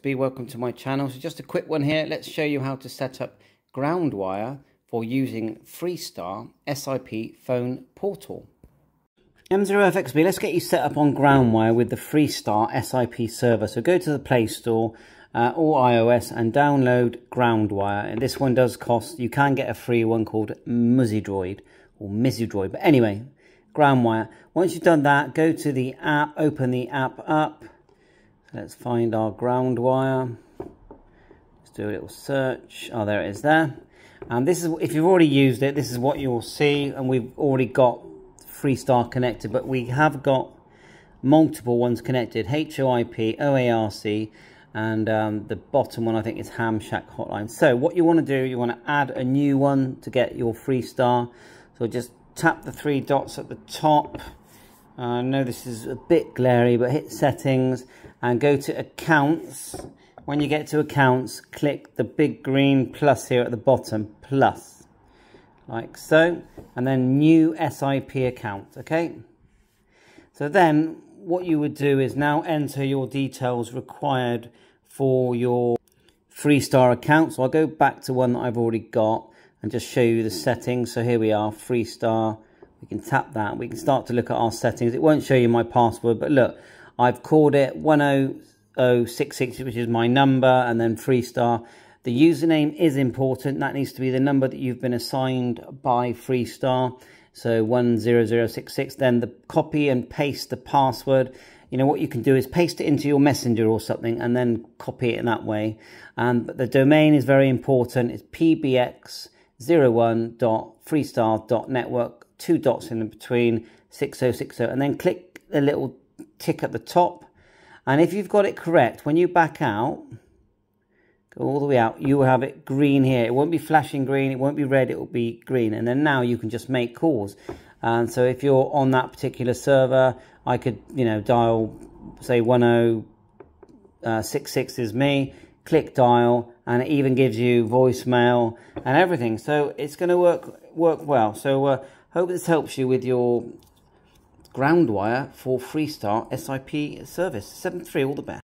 FXB, welcome to my channel. So just a quick one here. Let's show you how to set up ground wire for using Freestar SIP phone portal. M0FXB, let's get you set up on ground wire with the Freestar SIP server. So go to the Play Store uh, or iOS and download GroundWire. And this one does cost, you can get a free one called MuzzyDroid or MizzyDroid. But anyway, GroundWire. Once you've done that, go to the app, open the app up Let's find our ground wire. Let's do a little search. Oh, there it is there. And this is, if you've already used it, this is what you'll see. And we've already got Freestar connected, but we have got multiple ones connected. HOIP, OARC, and um, the bottom one I think is Ham Shack Hotline. So what you want to do, you want to add a new one to get your Freestar. So just tap the three dots at the top. Uh, I know this is a bit glary, but hit settings and go to accounts. When you get to accounts, click the big green plus here at the bottom, plus, like so, and then new SIP account, okay? So then what you would do is now enter your details required for your Freestar account. So I'll go back to one that I've already got and just show you the settings. So here we are, Freestar. We can tap that. We can start to look at our settings. It won't show you my password, but look, I've called it 10066, which is my number, and then Freestar. The username is important. That needs to be the number that you've been assigned by Freestar. So 10066. Then the copy and paste the password. You know, what you can do is paste it into your messenger or something and then copy it in that way. And but the domain is very important. It's pbx01.freestar.network, two dots in between, 6060. And then click the little tick at the top. And if you've got it correct, when you back out, go all the way out, you will have it green here. It won't be flashing green, it won't be red, it will be green. And then now you can just make calls. And so if you're on that particular server, I could, you know, dial, say 1066 uh, is me, click dial, and it even gives you voicemail and everything. So it's going to work work well. So uh, hope this helps you with your ground wire for Freestar SIP service. 7.3, all the best.